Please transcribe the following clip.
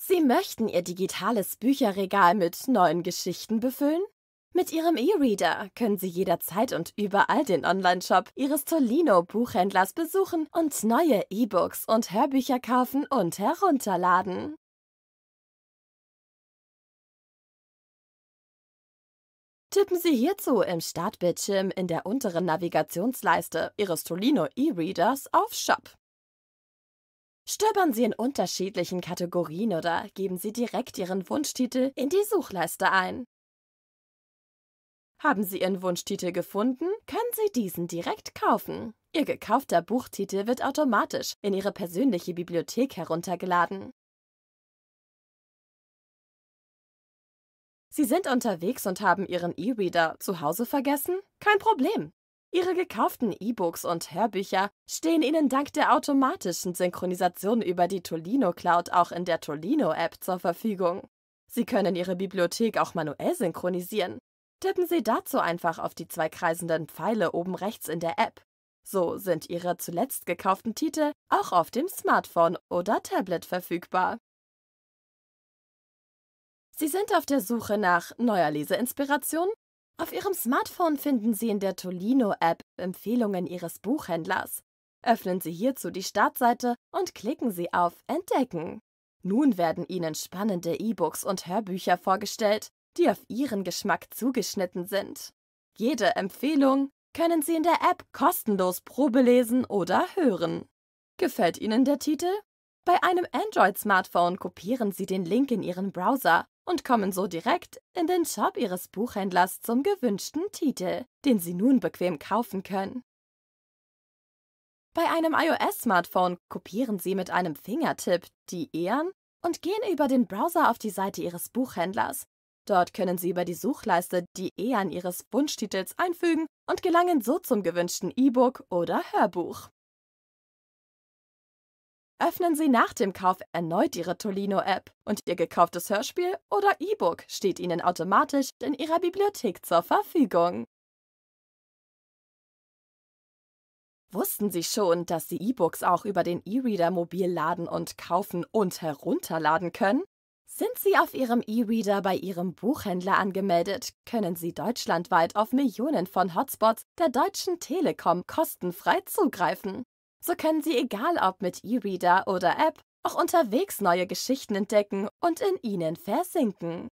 Sie möchten Ihr digitales Bücherregal mit neuen Geschichten befüllen? Mit Ihrem E-Reader können Sie jederzeit und überall den Online-Shop Ihres Tolino-Buchhändlers besuchen und neue E-Books und Hörbücher kaufen und herunterladen. Tippen Sie hierzu im Startbildschirm in der unteren Navigationsleiste Ihres Tolino E-Readers auf Shop. Stöbern Sie in unterschiedlichen Kategorien oder geben Sie direkt Ihren Wunschtitel in die Suchleiste ein. Haben Sie Ihren Wunschtitel gefunden, können Sie diesen direkt kaufen. Ihr gekaufter Buchtitel wird automatisch in Ihre persönliche Bibliothek heruntergeladen. Sie sind unterwegs und haben Ihren E-Reader zu Hause vergessen? Kein Problem. Ihre gekauften E-Books und Hörbücher stehen Ihnen dank der automatischen Synchronisation über die Tolino Cloud auch in der Tolino-App zur Verfügung. Sie können Ihre Bibliothek auch manuell synchronisieren. Tippen Sie dazu einfach auf die zwei kreisenden Pfeile oben rechts in der App. So sind Ihre zuletzt gekauften Titel auch auf dem Smartphone oder Tablet verfügbar. Sie sind auf der Suche nach neuer Leseinspiration? Auf Ihrem Smartphone finden Sie in der Tolino-App Empfehlungen Ihres Buchhändlers. Öffnen Sie hierzu die Startseite und klicken Sie auf Entdecken. Nun werden Ihnen spannende E-Books und Hörbücher vorgestellt, die auf Ihren Geschmack zugeschnitten sind. Jede Empfehlung können Sie in der App kostenlos probelesen oder hören. Gefällt Ihnen der Titel? Bei einem Android-Smartphone kopieren Sie den Link in Ihren Browser und kommen so direkt in den Shop Ihres Buchhändlers zum gewünschten Titel, den Sie nun bequem kaufen können. Bei einem iOS-Smartphone kopieren Sie mit einem Fingertipp die Ehren und gehen über den Browser auf die Seite Ihres Buchhändlers, Dort können Sie über die Suchleiste die Ehren Ihres Wunschtitels einfügen und gelangen so zum gewünschten E-Book oder Hörbuch. Öffnen Sie nach dem Kauf erneut Ihre Tolino-App und Ihr gekauftes Hörspiel oder E-Book steht Ihnen automatisch in Ihrer Bibliothek zur Verfügung. Wussten Sie schon, dass Sie E-Books auch über den E-Reader mobil laden und kaufen und herunterladen können? Sind Sie auf Ihrem E-Reader bei Ihrem Buchhändler angemeldet, können Sie deutschlandweit auf Millionen von Hotspots der Deutschen Telekom kostenfrei zugreifen. So können Sie egal ob mit E-Reader oder App auch unterwegs neue Geschichten entdecken und in ihnen versinken.